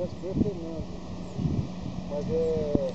Parece que é Fernando. Mas é.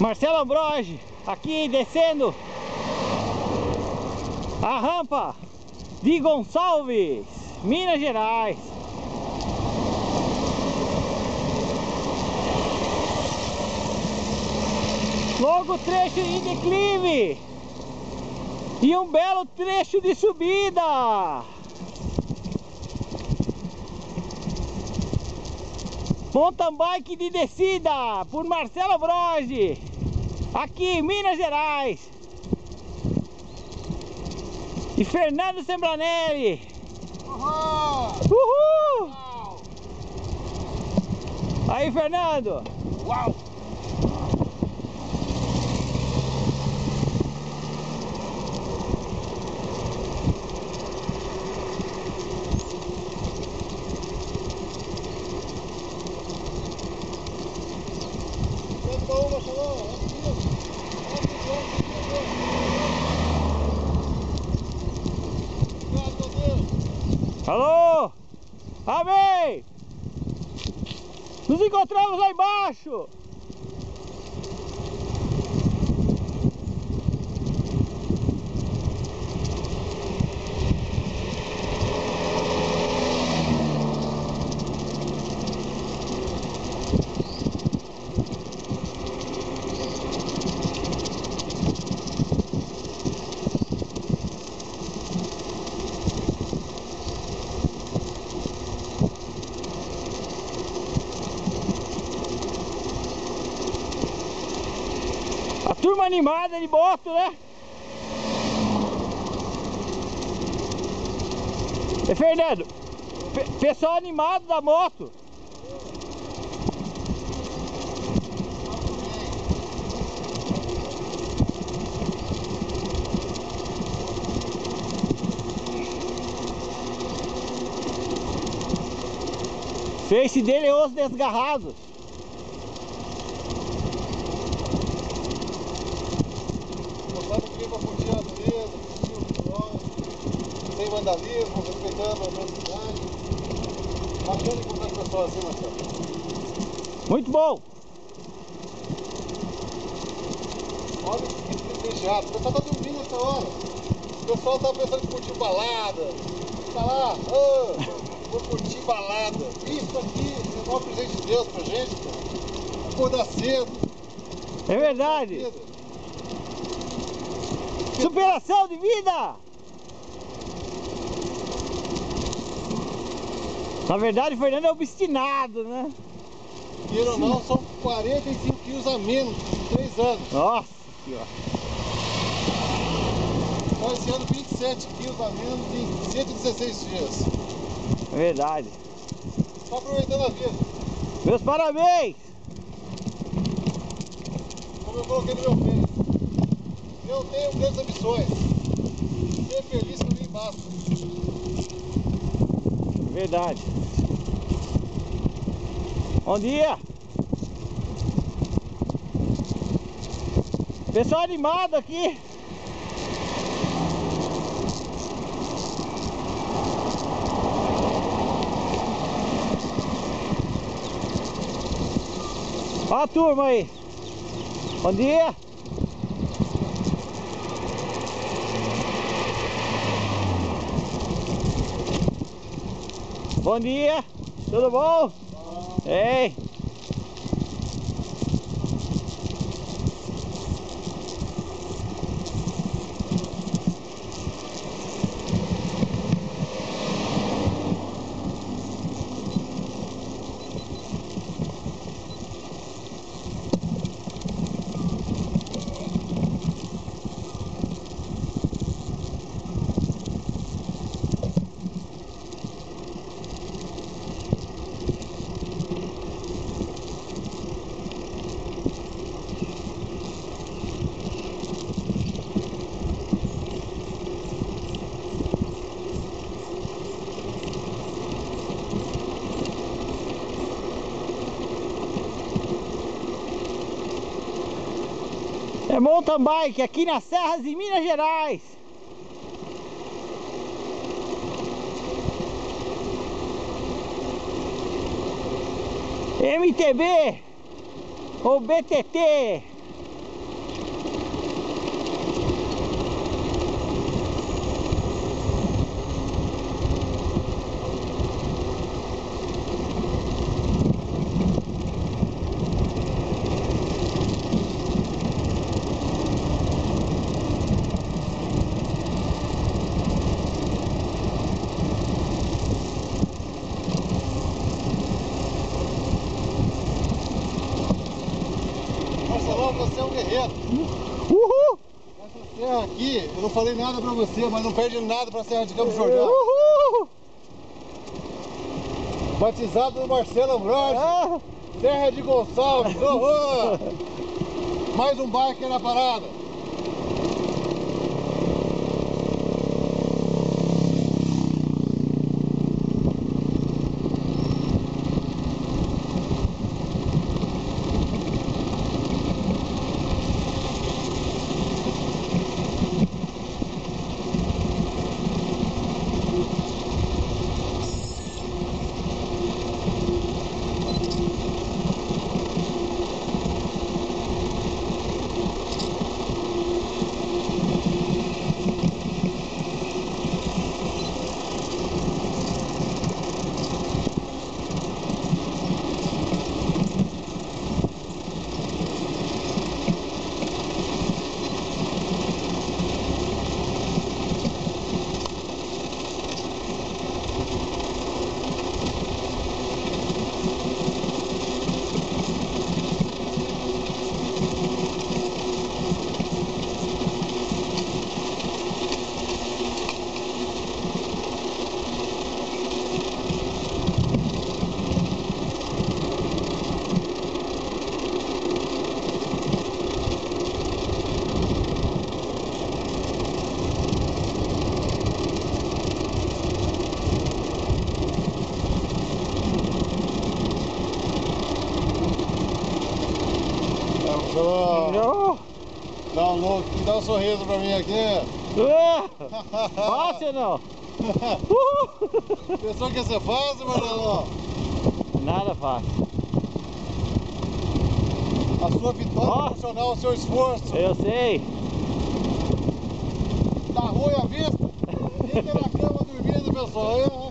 Marcelo Ambroge, aqui descendo a rampa de Gonçalves, Minas Gerais. Longo trecho em declive e um belo trecho de subida. Mountain bike de descida por Marcelo Broge, aqui em Minas Gerais. E Fernando Sembranelli. Uhul! Aí, Fernando. Uau! Encontramos lá embaixo! Animada de moto, né? E Fernando, pe- pessoal animado da moto. Face dele é os desgarrados. Mostrando aqui pra curtir a natureza, curtir o futebol, sem vandalismo, respeitando a velocidade. Bacana encontrar as pessoas assim, Marcelo. Muito bom. Olha que privilegiado. O pessoal tá dormindo essa hora. O pessoal tá pensando em curtir balada. Tá lá, ah, vou curtir balada. Isso aqui é o maior presente de Deus pra gente, cara. Acordar cedo. É verdade. Superação de vida! Na verdade, o Fernando é obstinado, né? Queira ou não, são 45 quilos a menos em 3 anos. Nossa senhora. Só esse ano 27 quilos a menos em 116 dias. É verdade. Só aproveitando a vida. Meus parabéns! Como eu coloquei no meu Face. Eu tenho grandes ambições. Ser feliz pra mim basta. Verdade. Bom dia! Pessoal animado aqui. Ó a turma aí. Bom dia. Bom dia. Tudo bom? Hey! Mountain bike aqui nas serras de Minas Gerais. MTB ou BTT Marcelão, você é um guerreiro. Uhul! Essa serra falei nada pra você, mas não perde nada pra Serra de Campos Jordão. Uhul! Batizado no Marcelo Ambrosio, Ah, Serra de Gonçalves, horror! Mais um biker na parada. Não. dá um louco, dá um sorriso pra mim aqui. Ah, Fácil ou não? Uhul! Pensou que ia ser fácil, Marcelão? Nada fácil. A sua vitória Ó. proporcional ao seu esforço. Eu sei. Da rua à vista. Fica na cama dormindo, pessoal. É,